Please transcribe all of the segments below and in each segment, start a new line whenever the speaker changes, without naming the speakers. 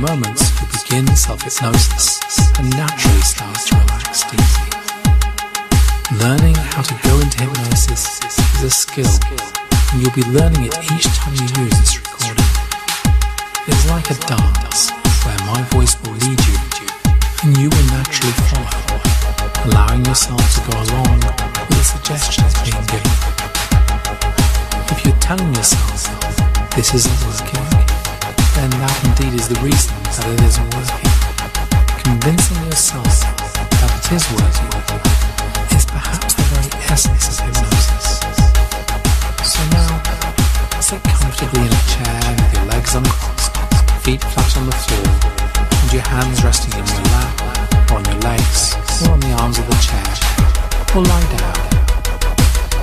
moments, you begin self-hypnosis and naturally start to relax deeply. Learning how to go into hypnosis is a skill, and you'll be learning it each time you use this recording. It is like a dance, where my voice will lead you, and you will naturally follow, allowing yourself to go along with the suggestions being given. If you're telling yourself, this isn't working, then that indeed is the reason that it isn't working. Convincing yourself that it is working is perhaps the very essence of hypnosis. So now, sit comfortably in a chair with your legs uncrossed, feet flat on the floor, and your hands resting in your lap, or on your legs, or on the arms of the chair, or lie down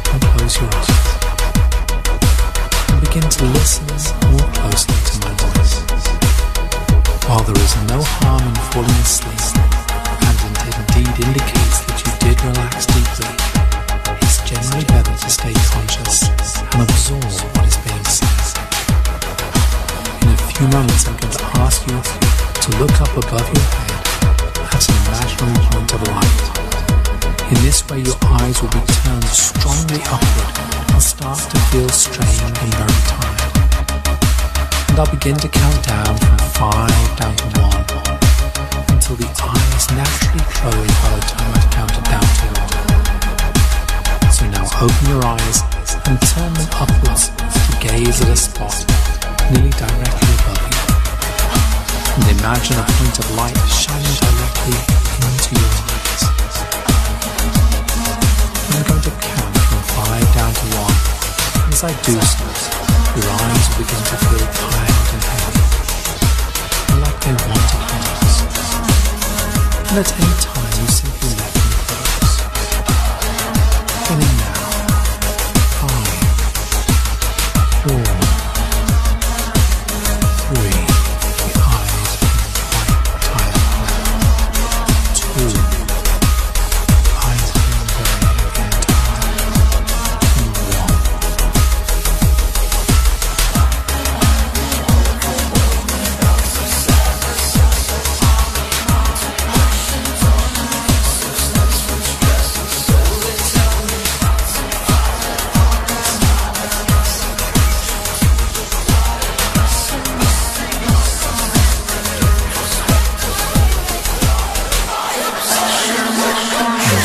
and close your eyes and begin to listen more closely. While there is no harm in falling asleep, and it indeed indicates that you did relax deeply, it's generally better to stay conscious and absorb what is being said. In a few moments, I'm going to ask you to look up above your head at an imaginary point of light. In this way, your eyes will be turned strongly upward and start to feel strained and very tired. And I'll begin to count down from five down to one until the eyes naturally close by the time I've counted down to one. So now open your eyes and turn them upwards to gaze at a spot nearly directly above you. And imagine a point of light shining directly into your eyes. I'm going to count from five down to one. As I do so, your eyes begin to feel tired and heavy, like they want to close. And at any time,